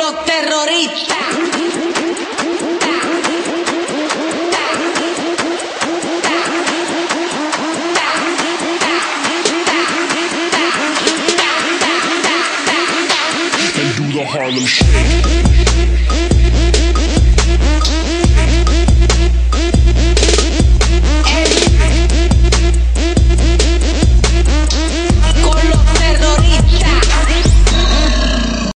los terroristas. Harlem Shake.